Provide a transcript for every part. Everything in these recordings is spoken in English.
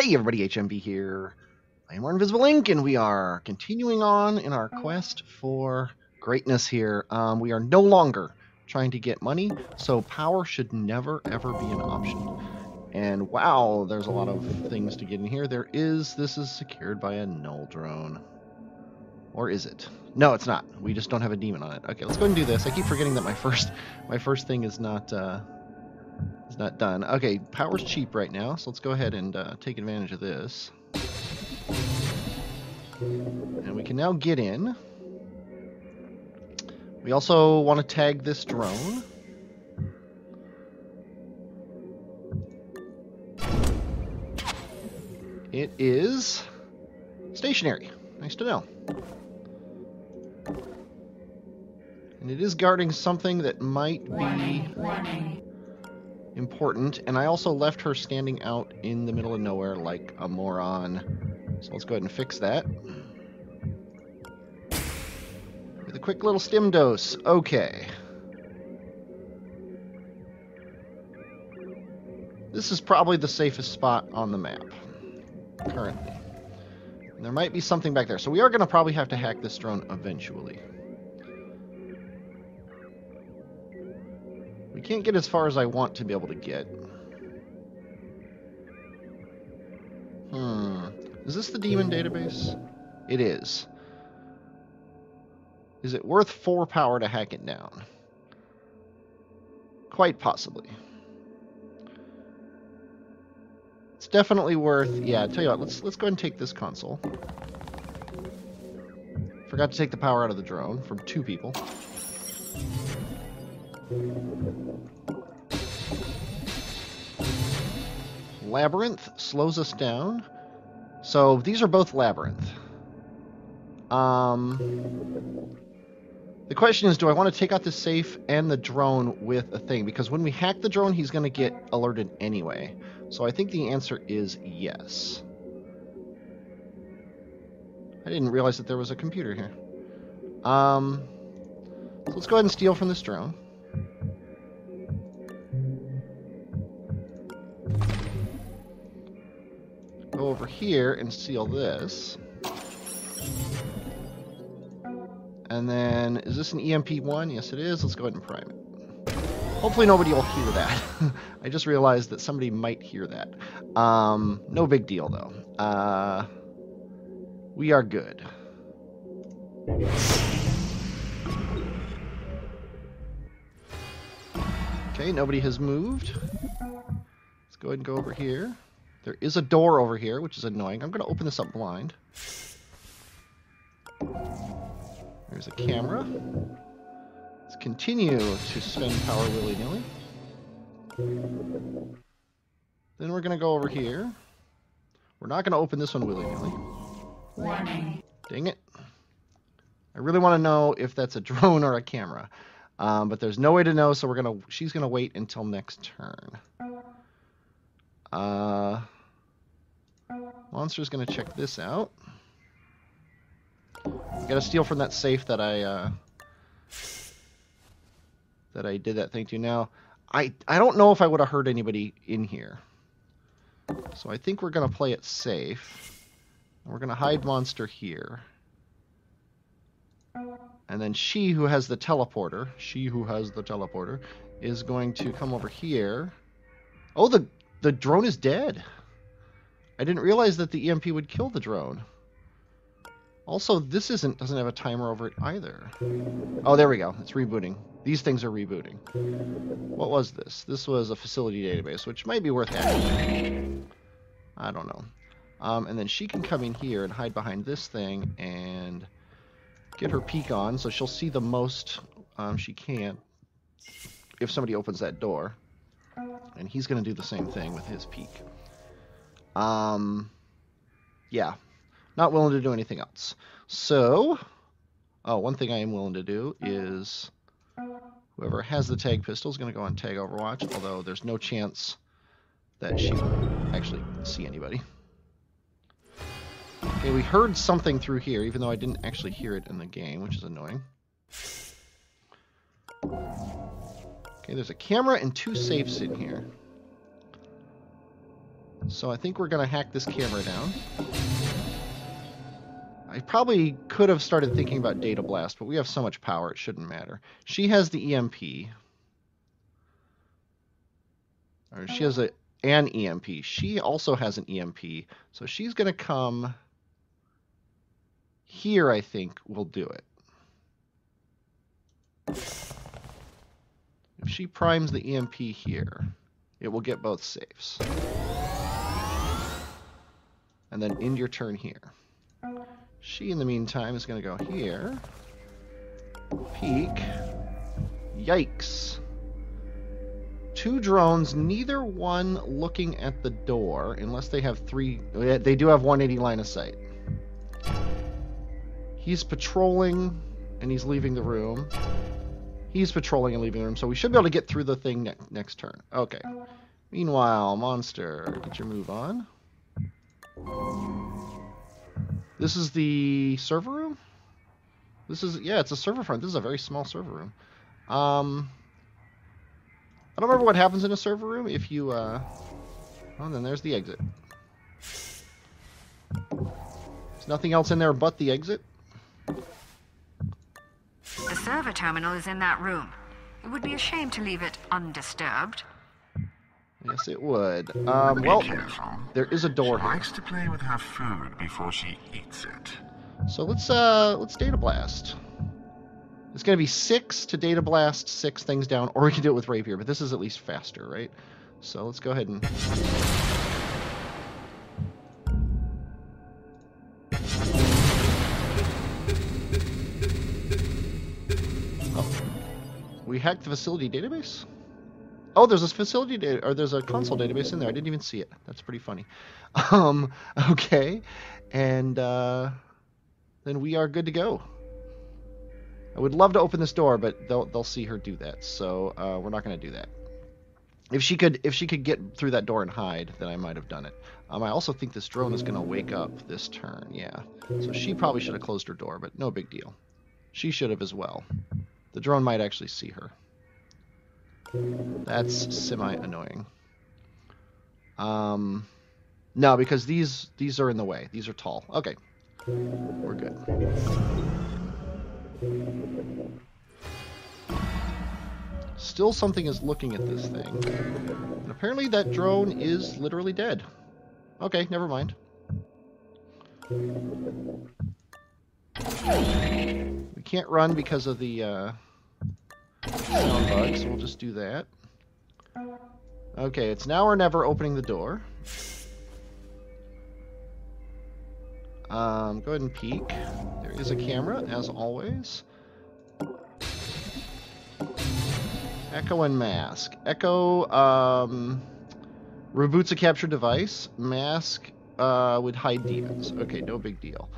Hey everybody, HMV here. I am our Invisible Inc, and we are continuing on in our quest for greatness here. Um, we are no longer trying to get money, so power should never ever be an option. And wow, there's a lot of things to get in here. There is, this is secured by a null drone. Or is it? No, it's not. We just don't have a demon on it. Okay, let's go and do this. I keep forgetting that my first my first thing is not uh, not done. Okay, power's cheap right now, so let's go ahead and uh, take advantage of this. And we can now get in. We also want to tag this drone. It is stationary. Nice to know. And it is guarding something that might be important. And I also left her standing out in the middle of nowhere like a moron. So let's go ahead and fix that. With a quick little stim dose. Okay. This is probably the safest spot on the map. Currently. There might be something back there. So we are going to probably have to hack this drone eventually. We can't get as far as I want to be able to get. Hmm. Is this the demon database? It is. Is it worth 4 power to hack it down? Quite possibly. It's definitely worth... Yeah, tell you what, let's, let's go ahead and take this console. Forgot to take the power out of the drone from two people. Labyrinth slows us down. So these are both Labyrinth. Um, the question is, do I want to take out the safe and the drone with a thing? Because when we hack the drone, he's going to get alerted anyway. So I think the answer is yes. I didn't realize that there was a computer here. Um, so let's go ahead and steal from this drone. Over here and seal this. And then, is this an EMP1? Yes, it is. Let's go ahead and prime it. Hopefully nobody will hear that. I just realized that somebody might hear that. Um, no big deal, though. Uh, we are good. Okay, nobody has moved. Let's go ahead and go over here. There is a door over here, which is annoying. I'm going to open this up blind. There's a camera. Let's continue to spend power willy-nilly. Then we're going to go over here. We're not going to open this one willy-nilly. Warning. Dang it. I really want to know if that's a drone or a camera. Um, but there's no way to know, so we're gonna she's gonna wait until next turn. Uh, Monster's gonna check this out. Gotta steal from that safe that I uh, that I did that thing to. Now, I I don't know if I would have hurt anybody in here, so I think we're gonna play it safe. We're gonna hide Monster here. And then she who has the teleporter, she who has the teleporter, is going to come over here. Oh, the the drone is dead. I didn't realize that the EMP would kill the drone. Also, this isn't doesn't have a timer over it either. Oh, there we go. It's rebooting. These things are rebooting. What was this? This was a facility database, which might be worth hacking. I don't know. Um, and then she can come in here and hide behind this thing and get her peek on, so she'll see the most um, she can if somebody opens that door. And he's going to do the same thing with his peek. Um, yeah, not willing to do anything else. So, oh, one thing I am willing to do is whoever has the tag pistol is going to go on tag Overwatch, although there's no chance that she will actually see anybody. Okay, we heard something through here, even though I didn't actually hear it in the game, which is annoying. Okay, there's a camera and two safes in here. So I think we're going to hack this camera down. I probably could have started thinking about Data Blast, but we have so much power it shouldn't matter. She has the EMP. Or she has a an EMP. She also has an EMP. So she's going to come here, I think, will do it. If she primes the EMP here, it will get both safes. And then end your turn here. She, in the meantime, is going to go here. Peek. Yikes. Two drones, neither one looking at the door, unless they have three. They do have 180 line of sight. He's patrolling, and he's leaving the room. He's patrolling and leaving the room, so we should be able to get through the thing ne next turn. Okay. Meanwhile, monster, get your move on. This is the server room? This is, yeah, it's a server front. This is a very small server room. Um, I don't remember what happens in a server room if you, uh, oh, then there's the exit. There's nothing else in there but the exit. The server terminal is in that room. It would be a shame to leave it undisturbed. Yes, it would. Um, well, there is a door She here. likes to play with her food before she eats it. So let's uh let's data blast. It's gonna be six to data blast six things down, or we can do it with rapier, but this is at least faster, right? So let's go ahead and Oh. We hacked the facility database? Oh, there's a facility data, or there's a console database in there. I didn't even see it. That's pretty funny. Um, okay, and uh, then we are good to go. I would love to open this door, but they'll they'll see her do that, so uh, we're not going to do that. If she could if she could get through that door and hide, then I might have done it. Um, I also think this drone is going to wake up this turn. Yeah, so she probably should have closed her door, but no big deal. She should have as well. The drone might actually see her. That's semi annoying. Um, no, because these these are in the way. These are tall. Okay, we're good. Still something is looking at this thing. And apparently that drone is literally dead. Okay, never mind. We can't run because of the uh, sound bug, so we'll just do that. Okay, it's now or never opening the door. Um, go ahead and peek. There is a camera, as always. Echo and mask. Echo um, reboots a captured device. Mask uh, would hide demons. Okay, no big deal.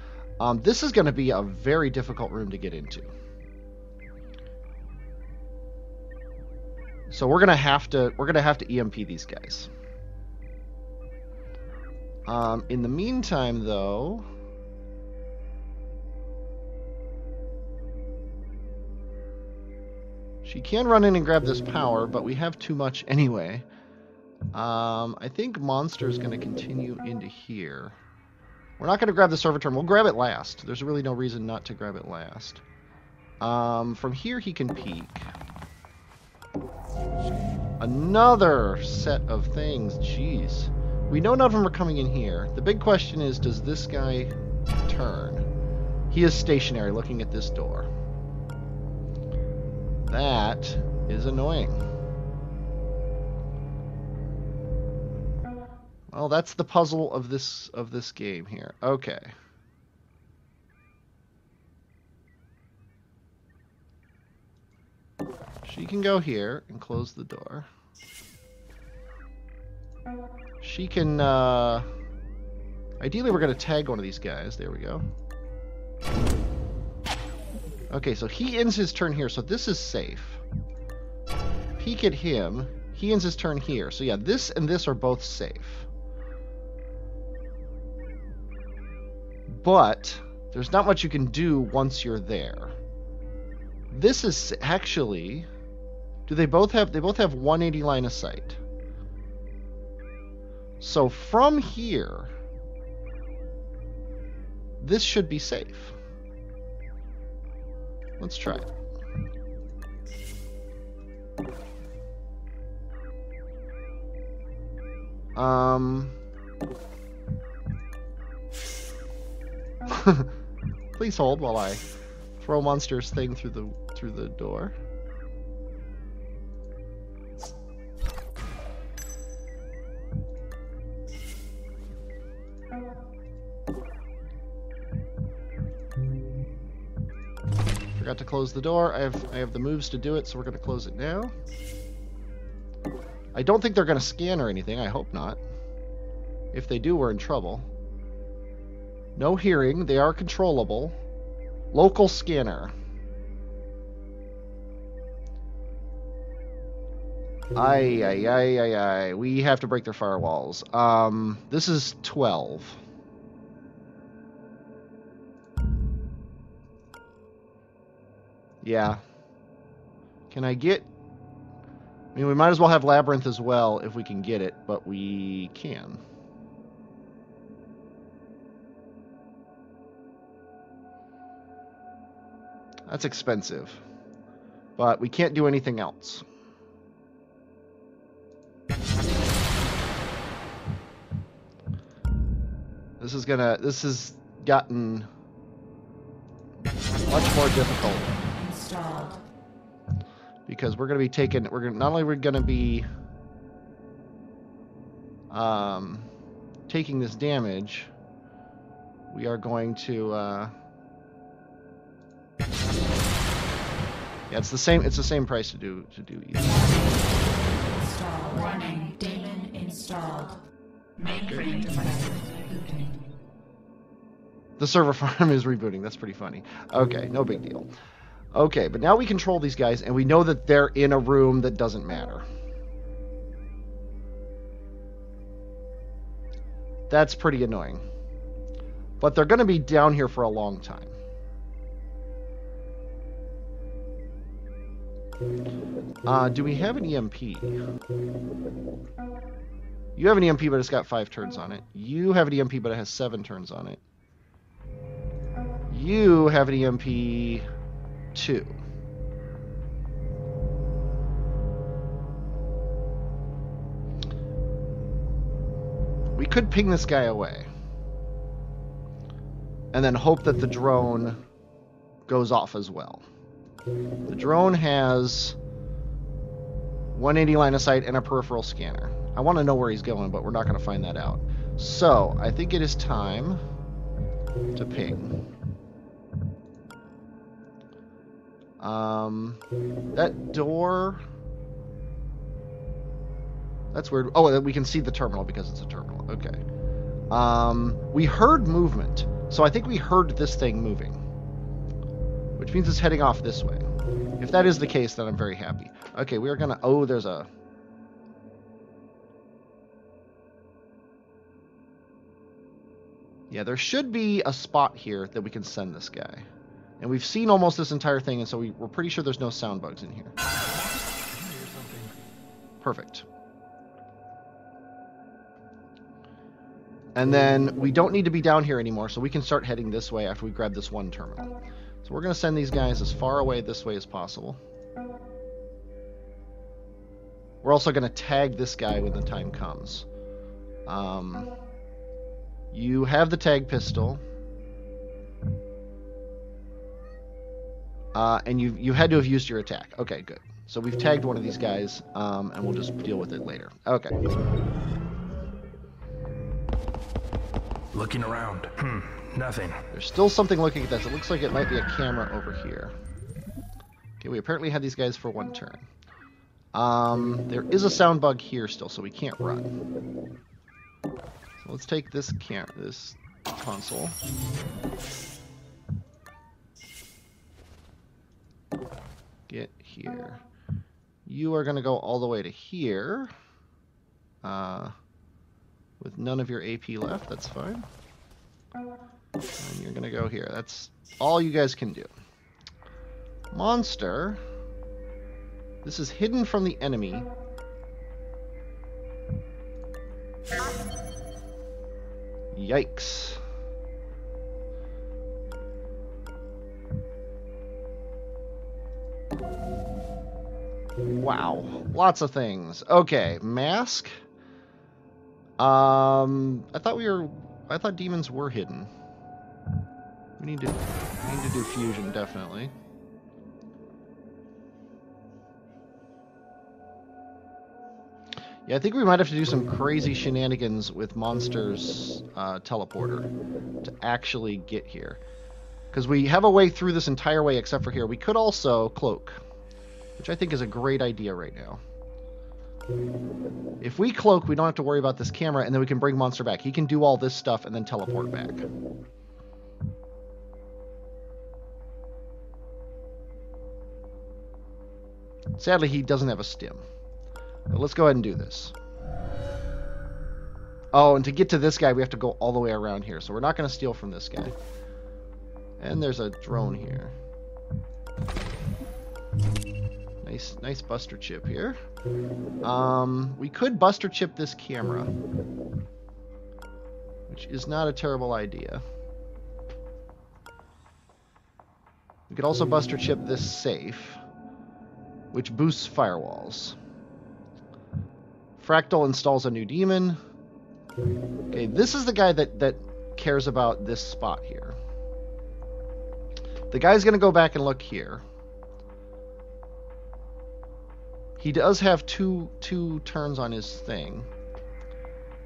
Um, this is going to be a very difficult room to get into. So we're gonna have to we're gonna have to EMP these guys. Um, in the meantime, though, she can run in and grab this power, but we have too much anyway. Um, I think Monster is going to continue into here. We're not going to grab the server term. We'll grab it last. There's really no reason not to grab it last. Um, from here, he can peek. Another set of things. Jeez. We know none of them are coming in here. The big question is, does this guy turn? He is stationary looking at this door. That is annoying. Well, that's the puzzle of this of this game here. Okay. She can go here and close the door. She can, uh... Ideally, we're going to tag one of these guys. There we go. Okay, so he ends his turn here, so this is safe. Peek at him. He ends his turn here. So yeah, this and this are both safe. But there's not much you can do once you're there. This is actually... Do they both have... They both have 180 line of sight. So from here, this should be safe. Let's try it. Um. Please hold while I throw monster's thing through the through the door. Forgot to close the door. I have I have the moves to do it, so we're gonna close it now. I don't think they're gonna scan or anything. I hope not. If they do, we're in trouble. No hearing. They are controllable. Local scanner. Aye, aye, aye, aye, aye. We have to break their firewalls. Um, this is 12. Yeah. Can I get... I mean, we might as well have Labyrinth as well if we can get it, but we can. That's expensive. But we can't do anything else. This is gonna, this has gotten much more difficult Installed. because we're gonna be taking, we're gonna, not only we're gonna be um, taking this damage, we are going to, uh, yeah, it's the same, it's the same price to do, to do either. Installed. Warning. Daemon installed. Mainframe devices rebooting. The server farm is rebooting. That's pretty funny. Okay, no big deal. Okay, but now we control these guys, and we know that they're in a room that doesn't matter. That's pretty annoying. But they're going to be down here for a long time. Uh, do we have an EMP? You have an EMP, but it's got five turns on it. You have an EMP, but it has seven turns on it. You have an EMP 2. We could ping this guy away. And then hope that the drone goes off as well. The drone has 180 line of sight and a peripheral scanner. I want to know where he's going, but we're not going to find that out. So, I think it is time to ping. Um, that door. That's weird. Oh, we can see the terminal because it's a terminal. Okay. Um, we heard movement, so I think we heard this thing moving, which means it's heading off this way. If that is the case, then I'm very happy. Okay, we are gonna. Oh, there's a. Yeah, there should be a spot here that we can send this guy. And we've seen almost this entire thing, and so we, we're pretty sure there's no sound bugs in here. Perfect. And then we don't need to be down here anymore, so we can start heading this way after we grab this one terminal. So we're going to send these guys as far away this way as possible. We're also going to tag this guy when the time comes. Um, you have the tag pistol. Uh, and you you had to have used your attack. Okay, good. So we've tagged one of these guys, um, and we'll just deal with it later. Okay. Looking around. Hmm, nothing. There's still something looking at this. It looks like it might be a camera over here. Okay, we apparently had these guys for one turn. Um, there is a sound bug here still, so we can't run. So let's take this cam this console. Get here. You are going to go all the way to here. Uh, with none of your AP left, that's fine. And you're going to go here. That's all you guys can do. Monster. This is hidden from the enemy. Yikes. Wow, lots of things. Okay, mask. Um, I thought we were. I thought demons were hidden. We need to. We need to do fusion definitely. Yeah, I think we might have to do some crazy shenanigans with Monster's uh, teleporter to actually get here. Because we have a way through this entire way except for here. We could also cloak, which I think is a great idea right now. If we cloak, we don't have to worry about this camera, and then we can bring Monster back. He can do all this stuff and then teleport back. Sadly, he doesn't have a stim. But let's go ahead and do this. Oh, and to get to this guy, we have to go all the way around here. So we're not going to steal from this guy. And there's a drone here. Nice, nice buster chip here. Um, we could buster chip this camera, which is not a terrible idea. We could also buster chip this safe, which boosts firewalls. Fractal installs a new demon. Okay, this is the guy that, that cares about this spot here. The guy's going to go back and look here. He does have two two turns on his thing.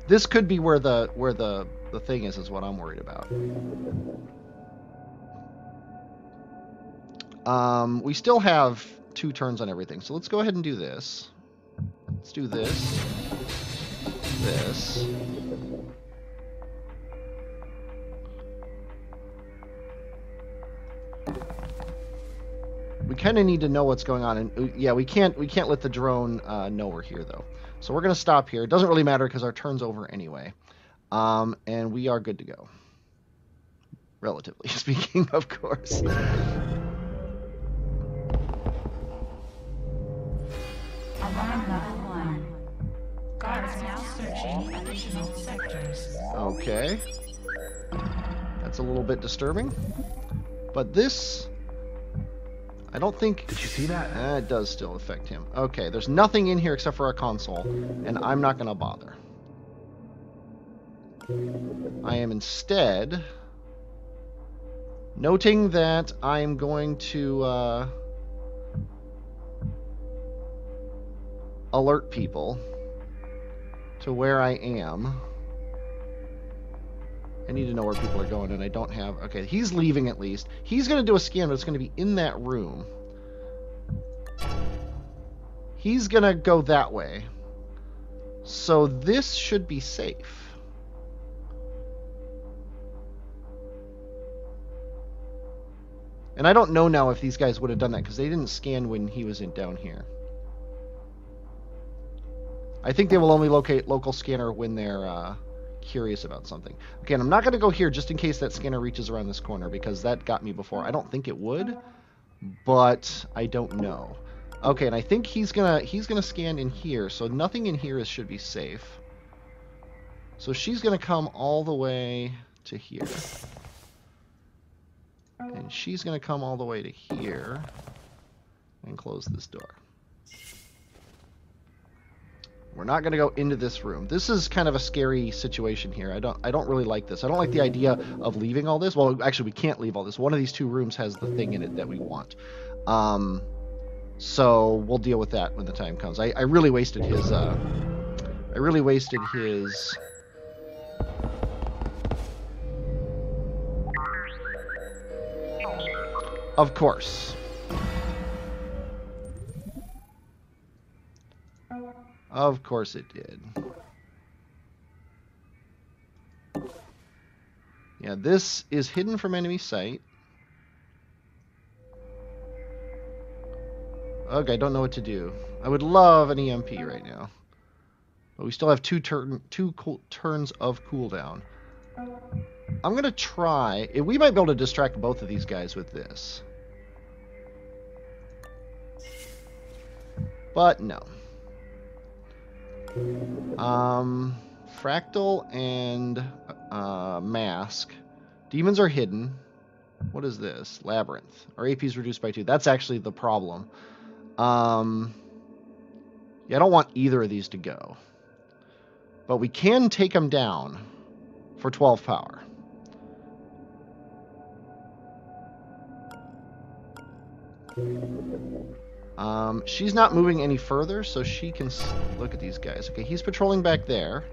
This could be where the where the the thing is is what I'm worried about. Um, we still have two turns on everything, so let's go ahead and do this. Let's do this. This. We kind of need to know what's going on, and uh, yeah, we can't we can't let the drone uh, know we're here though. So we're gonna stop here. It doesn't really matter because our turn's over anyway, um, and we are good to go. Relatively speaking, of course. Alarm level 1. Guards now searching additional sectors. Okay. That's a little bit disturbing. But this... I don't think... Did you see that? Eh, it does still affect him. Okay, there's nothing in here except for a console, and I'm not going to bother. I am instead noting that I'm going to uh, alert people to where I am. I need to know where people are going, and I don't have... Okay, he's leaving at least. He's going to do a scan, but it's going to be in that room. He's going to go that way. So this should be safe. And I don't know now if these guys would have done that, because they didn't scan when he was in down here. I think they will only locate local scanner when they're uh, curious about something. Okay, and I'm not going to go here just in case that scanner reaches around this corner because that got me before. I don't think it would, but I don't know. Okay, and I think he's gonna he's gonna scan in here, so nothing in here is, should be safe. So she's gonna come all the way to here, and she's gonna come all the way to here and close this door. We're not going to go into this room. This is kind of a scary situation here. I don't I don't really like this. I don't like the idea of leaving all this. Well, actually we can't leave all this. One of these two rooms has the thing in it that we want. Um so we'll deal with that when the time comes. I, I really wasted his uh I really wasted his Of course. Of course it did. Yeah, this is hidden from enemy sight. Ugh, I don't know what to do. I would love an EMP right now. But we still have two two turns of cooldown. I'm going to try... eh, We might be able to distract both of these guys with this. But no. Um, Fractal and uh, Mask. Demons are hidden. What is this? Labyrinth. Our AP is reduced by two. That's actually the problem. Um, yeah, I don't want either of these to go. But we can take them down for 12 power. Um, she's not moving any further, so she can look at these guys. Okay, he's patrolling back there.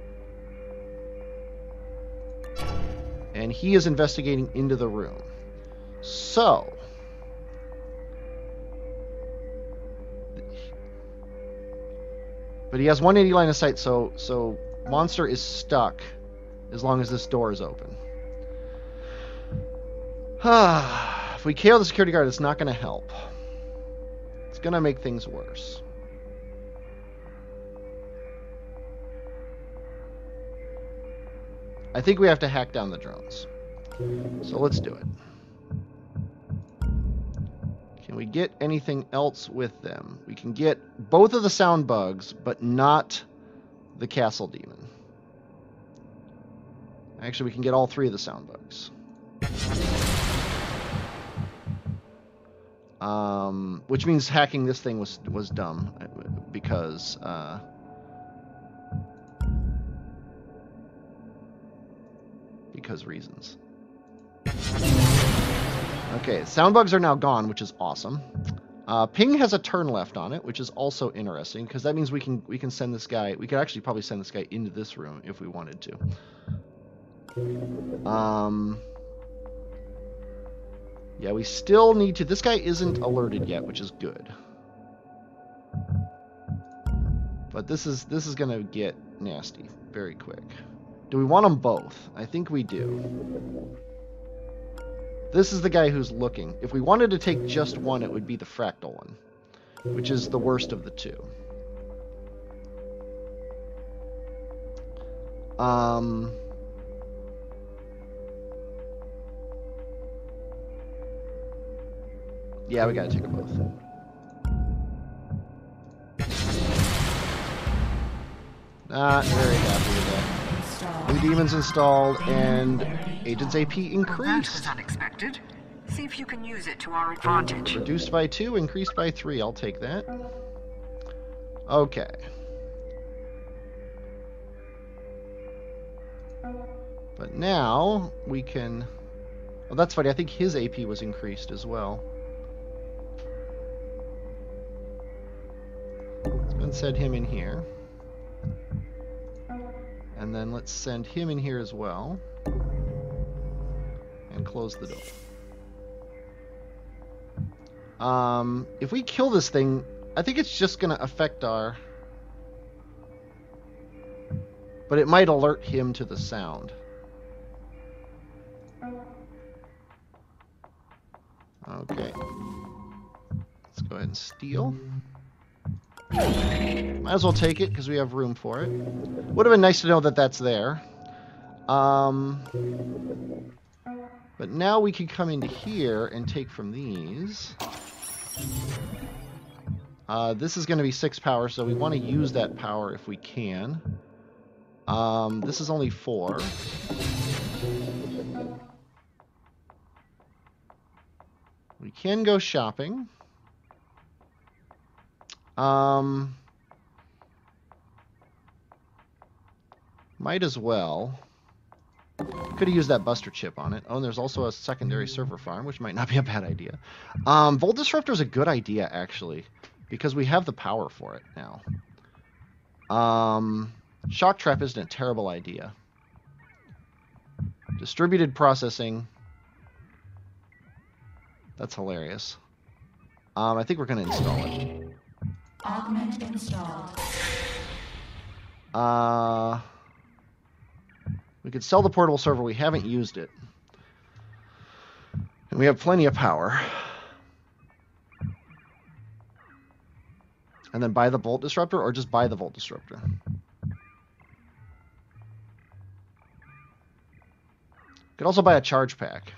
And he is investigating into the room. So. But he has 180 line of sight, so so monster is stuck as long as this door is open. if we KO the security guard, it's not going to help. Going to make things worse. I think we have to hack down the drones. So let's do it. Can we get anything else with them? We can get both of the sound bugs, but not the castle demon. Actually, we can get all three of the sound bugs. Um, which means hacking this thing was was dumb because uh, because reasons. Okay, sound bugs are now gone, which is awesome. Uh, ping has a turn left on it, which is also interesting because that means we can we can send this guy. We could actually probably send this guy into this room if we wanted to. Um. Yeah, we still need to. This guy isn't alerted yet, which is good. But this is this is gonna get nasty very quick. Do we want them both? I think we do. This is the guy who's looking. If we wanted to take just one, it would be the fractal one, which is the worst of the two. Um. Yeah, we gotta take them both. Not very happy with that. New demons installed and agent's AP Well, that increased. was unexpected. See if you can use it to our advantage. Reduced by two, increased by three. I'll take that. Okay. But now we can. Oh, that's funny. I think his AP was increased as well. And send him in here. And then let's send him in here as well. And close the door. Um, if we kill this thing, I think it's just going to affect our... But it might alert him to the sound. Okay. Let's go ahead and steal. Might as well take it because we have room for it. Would have been nice to know that that's there. Um, but now we can come into here and take from these. Uh, this is going to be six power, so we want to use that power if we can. Um, this is only four. We can go shopping. Um, might as well. Could have used that Buster chip on it. Oh, and there's also a secondary server farm, which might not be a bad idea. Um, Volt Disruptor is a good idea, actually, because we have the power for it now. Um, Shock Trap isn't a terrible idea. Distributed processing. That's hilarious. Um, I think we're going to install it. Augment installed. Uh, we could sell the portable server. We haven't used it. And we have plenty of power. And then buy the Volt Disruptor or just buy the Volt Disruptor? Could also buy a charge pack.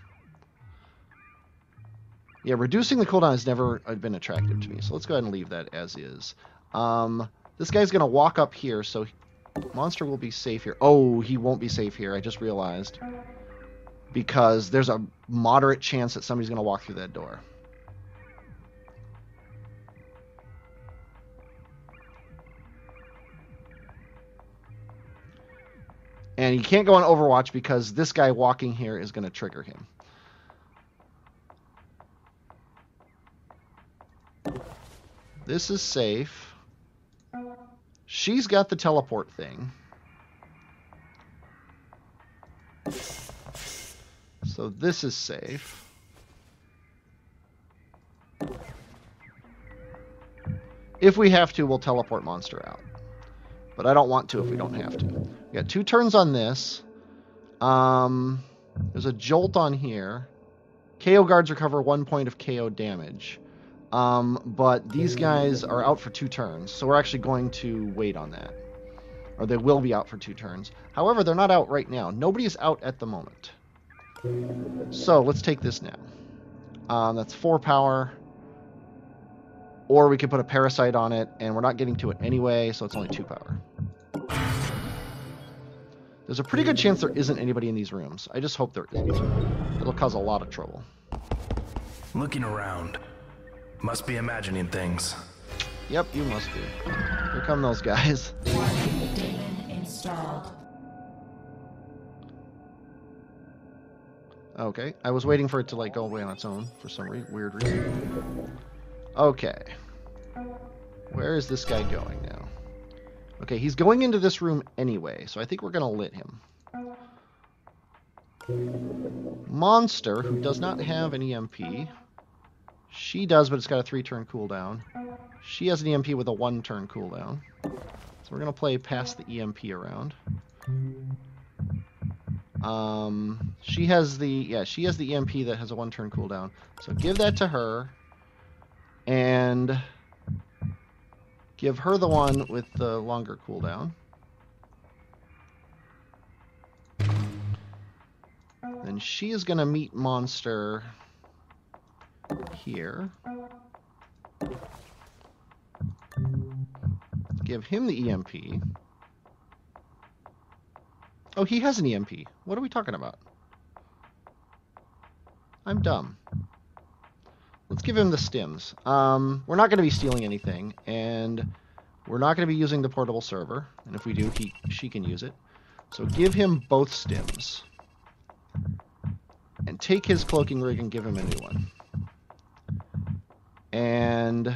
Yeah, reducing the cooldown has never uh, been attractive to me, so let's go ahead and leave that as is. Um, this guy's going to walk up here, so Monster will be safe here. Oh, he won't be safe here. I just realized. Because there's a moderate chance that somebody's going to walk through that door. And you can't go on Overwatch because this guy walking here is going to trigger him. This is safe. She's got the teleport thing. So this is safe. If we have to, we'll teleport monster out. But I don't want to if we don't have to. We got two turns on this. Um, there's a jolt on here. KO guards recover one point of KO damage. Um, but these guys are out for two turns, so we're actually going to wait on that. Or they will be out for two turns. However, they're not out right now. Nobody is out at the moment. So let's take this now. Um, that's four power. Or we could put a parasite on it, and we're not getting to it anyway, so it's only two power. There's a pretty good chance there isn't anybody in these rooms. I just hope there isn't. It'll cause a lot of trouble. Looking around. Must be imagining things. Yep, you must be. Here come those guys. Okay, I was waiting for it to like go away on its own for some re weird reason. Okay. Where is this guy going now? Okay, he's going into this room anyway, so I think we're gonna lit him. Monster, who does not have an EMP. She does, but it's got a three-turn cooldown. She has an EMP with a one-turn cooldown. So we're gonna play past the EMP around. Um, she has the yeah, she has the EMP that has a one-turn cooldown. So give that to her, and give her the one with the longer cooldown. Then she is gonna meet monster here. Give him the EMP. Oh, he has an EMP. What are we talking about? I'm dumb. Let's give him the stims. Um, we're not going to be stealing anything, and we're not going to be using the portable server. And if we do, he she can use it. So give him both stims. And take his cloaking rig and give him a new one. And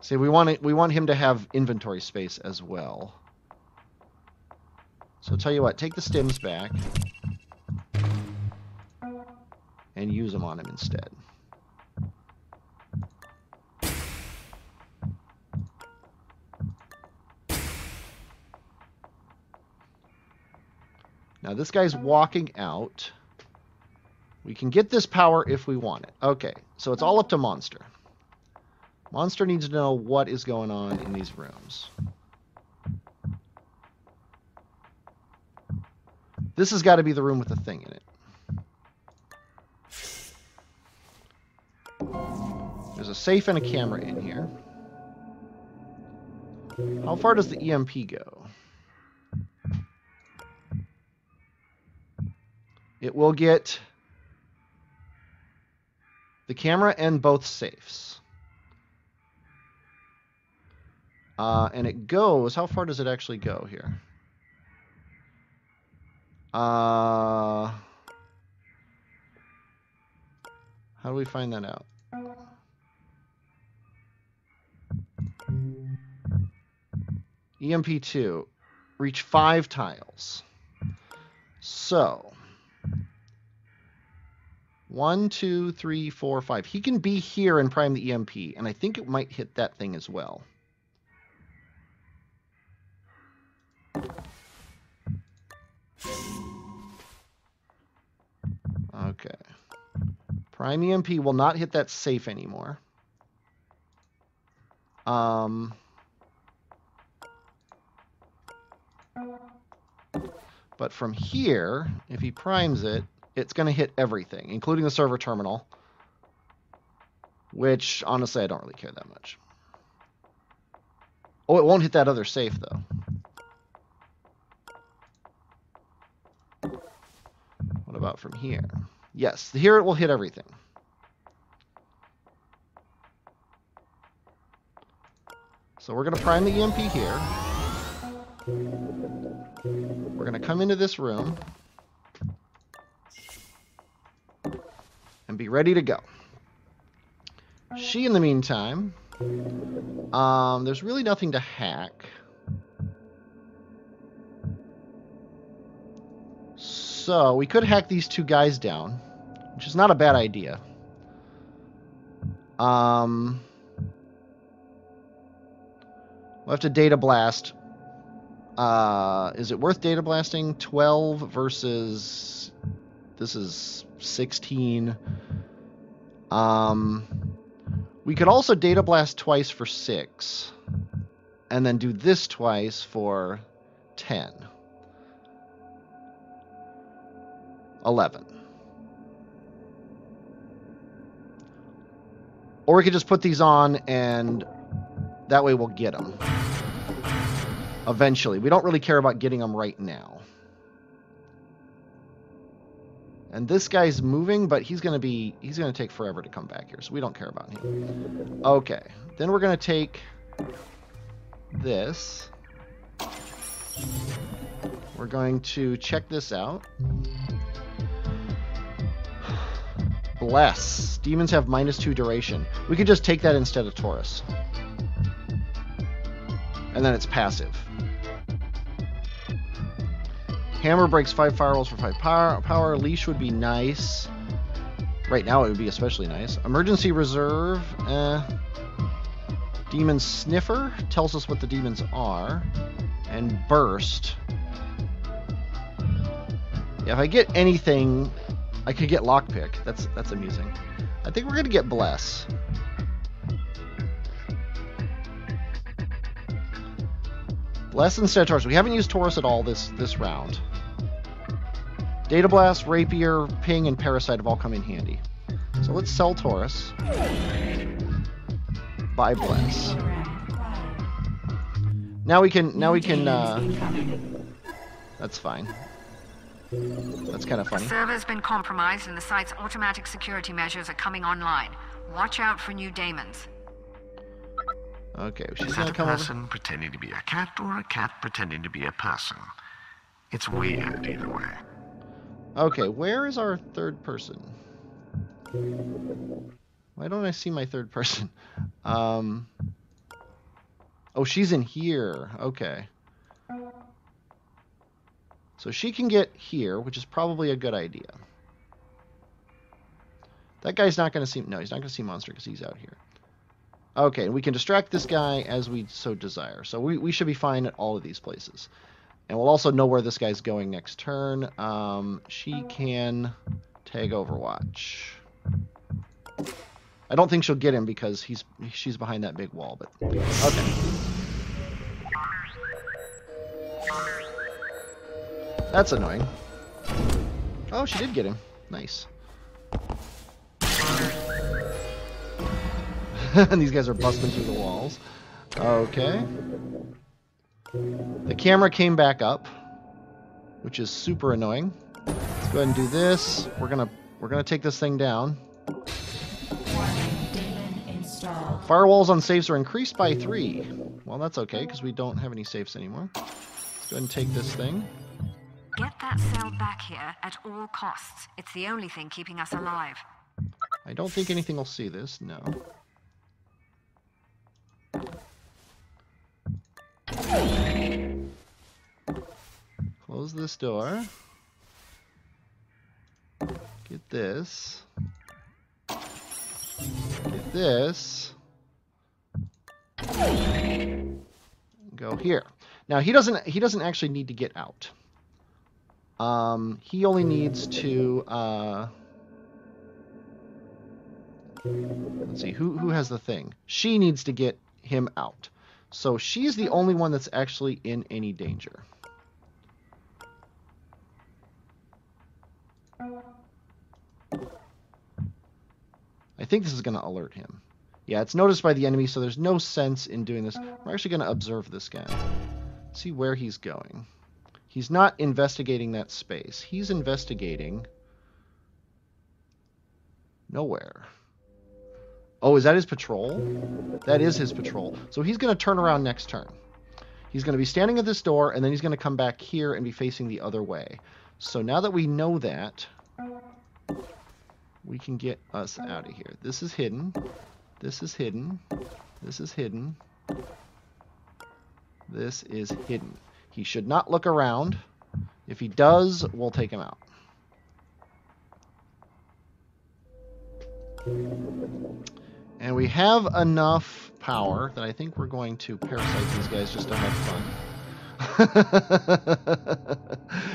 see, we want it, we want him to have inventory space as well. So tell you what, take the stims back and use them on him instead. Now this guy's walking out. We can get this power if we want it. Okay, so it's all up to Monster. Monster needs to know what is going on in these rooms. This has got to be the room with the thing in it. There's a safe and a camera in here. How far does the EMP go? It will get the camera and both safes. Uh, and it goes, how far does it actually go here? Uh, how do we find that out? EMP2, reach five tiles. So, one, two, three, four, five. He can be here and prime the EMP, and I think it might hit that thing as well. Okay. Prime EMP will not hit that safe anymore. Um, but from here, if he primes it, it's going to hit everything, including the server terminal, which honestly I don't really care that much. Oh, it won't hit that other safe, though. What about from here? Yes, here it will hit everything. So we're going to prime the EMP here. We're going to come into this room. And be ready to go. She, in the meantime, um, there's really nothing to hack. So we could hack these two guys down, which is not a bad idea. Um, we'll have to data blast. Uh, is it worth data blasting? 12 versus this is 16. Um, we could also data blast twice for 6 and then do this twice for 10. 11. Or we could just put these on and that way we'll get them. Eventually. We don't really care about getting them right now. And this guy's moving, but he's going to be he's going to take forever to come back here. So we don't care about him. Okay. Then we're going to take this. We're going to check this out. Bless. Demons have minus two duration. We could just take that instead of Taurus. And then it's passive. Hammer breaks five firewalls for five power. power. Leash would be nice. Right now it would be especially nice. Emergency reserve. Eh. Demon sniffer tells us what the demons are. And burst. Yeah, if I get anything, I could get lockpick. That's that's amusing. I think we're gonna get bless. Bless instead of Taurus. We haven't used Taurus at all this this round. Data Blast, Rapier, Ping, and Parasite have all come in handy. So let's sell Taurus. Buy Bless. Now we can now we can uh that's fine. That's kind of The funny. server's been compromised and the site's automatic security measures are coming online. Watch out for new daemons. Okay, Is she's that gonna a come over. person pretending to be a cat or a cat pretending to be a person? It's weird either way. Okay, where is our third person? Why don't I see my third person? Um. Oh, she's in here. Okay. So she can get here, which is probably a good idea. That guy's not going to see. No, he's not going to see monster because he's out here. Okay, we can distract this guy as we so desire. So we, we should be fine at all of these places. And we'll also know where this guy's going next turn. Um, she can tag Overwatch. I don't think she'll get him because he's she's behind that big wall, but okay. That's annoying. Oh, she did get him. Nice. and these guys are busting through the walls. Okay. The camera came back up, which is super annoying. Let's go ahead and do this. We're gonna we're gonna take this thing down. Firewalls on safes are increased by three. Well, that's okay because we don't have any safes anymore. Let's go ahead and take this thing. Get that cell back here at all costs. It's the only thing keeping us alive. I don't think anything will see this. No. Close this door. Get this. Get this. Go here. Now he doesn't he doesn't actually need to get out. Um, he only needs to uh, Let's see who who has the thing. She needs to get him out. So she's the only one that's actually in any danger. I think this is going to alert him. Yeah, it's noticed by the enemy, so there's no sense in doing this. We're actually going to observe this guy. See where he's going. He's not investigating that space. He's investigating nowhere. Oh, is that his patrol? That is his patrol. So he's going to turn around next turn. He's going to be standing at this door, and then he's going to come back here and be facing the other way. So now that we know that, we can get us out of here. This is hidden. This is hidden. This is hidden. This is hidden. He should not look around. If he does, we'll take him out. And we have enough power that I think we're going to parasite these guys just to have fun.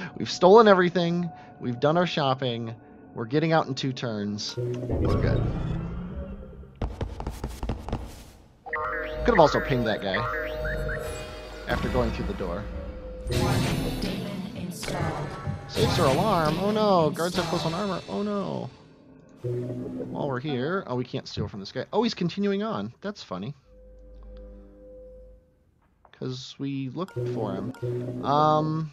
We've stolen everything. We've done our shopping. We're getting out in two turns. We're good. Could have also pinged that guy after going through the door. Safes are alarm. Oh no. Guards have close on armor. Oh no. While we're here, oh, we can't steal from this guy. Oh, he's continuing on. That's funny. Because we looked for him. Um.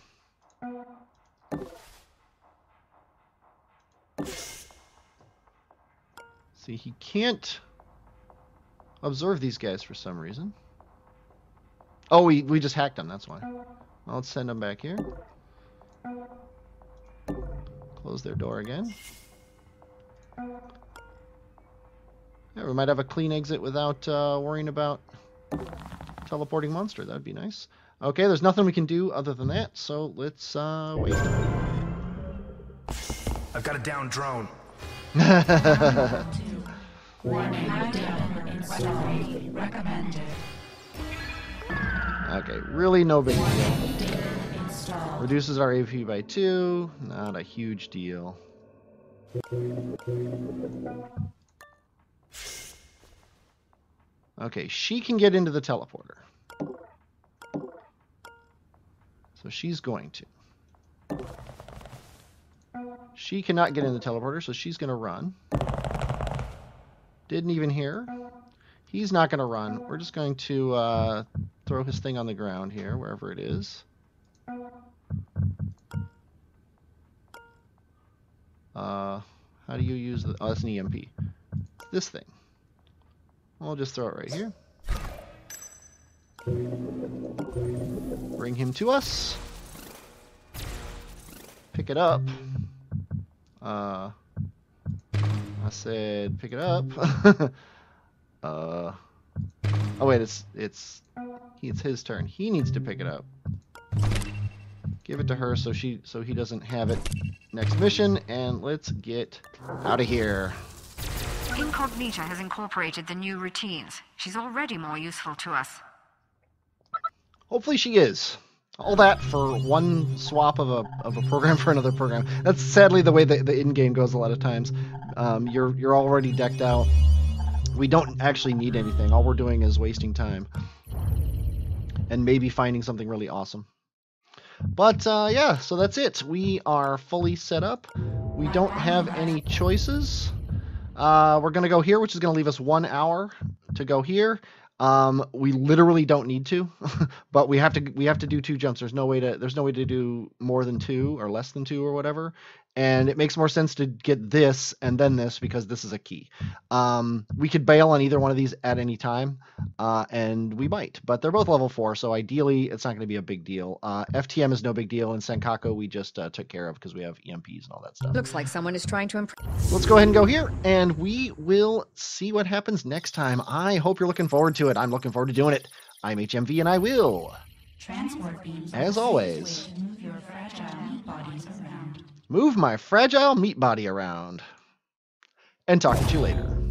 See, he can't observe these guys for some reason. Oh, we, we just hacked him, that's why. Well, let's send him back here. Close their door again. Yeah, we might have a clean exit without uh, worrying about teleporting monster. That would be nice. Okay, there's nothing we can do other than that, so let's uh, wait. I've got a down drone. Warning, Daemon installed. Recommended. Okay, really no big deal. Reduces our AP by two. Not a huge deal. Okay, she can get into the teleporter. So she's going to. She cannot get in the teleporter, so she's going to run. Didn't even hear. He's not going to run. We're just going to uh, throw his thing on the ground here, wherever it is. Uh, how do you use the? Oh, that's an EMP. This thing. I'll just throw it right here. Bring him to us. Pick it up. Uh, I said pick it up. uh, oh wait, it's it's it's his turn. He needs to pick it up. Give it to her so she so he doesn't have it next mission, and let's get out of here. Incognita has incorporated the new routines. She's already more useful to us. Hopefully she is. All that for one swap of a, of a program for another program. That's sadly the way the, the in-game goes a lot of times. Um, you're you're already decked out. We don't actually need anything. All we're doing is wasting time. And maybe finding something really awesome. But uh, yeah, so that's it. We are fully set up. We don't have any choices. Uh, we're gonna go here, which is gonna leave us one hour to go here. Um, we literally don't need to, but we have to we have to do two jumps. There's no way to there's no way to do more than two or less than two or whatever. And it makes more sense to get this and then this because this is a key. Um, we could bail on either one of these at any time, uh, and we might, but they're both level four, so ideally it's not going to be a big deal. Uh, FTM is no big deal, and Sankaku we just uh, took care of because we have EMPs and all that stuff. Looks like someone is trying to impress. Let's go ahead and go here, and we will see what happens next time. I hope you're looking forward to it. I'm looking forward to doing it. I'm HMV, and I will. Transport beams. As always. safest way to move your fragile bodies around. Move my fragile meat body around. And talk to you later.